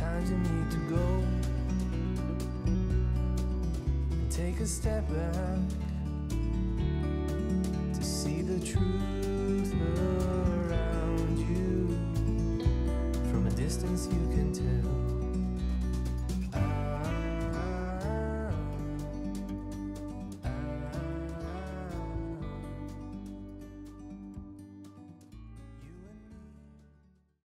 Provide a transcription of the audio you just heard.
Sometimes you need to go. Take a step back to see the truth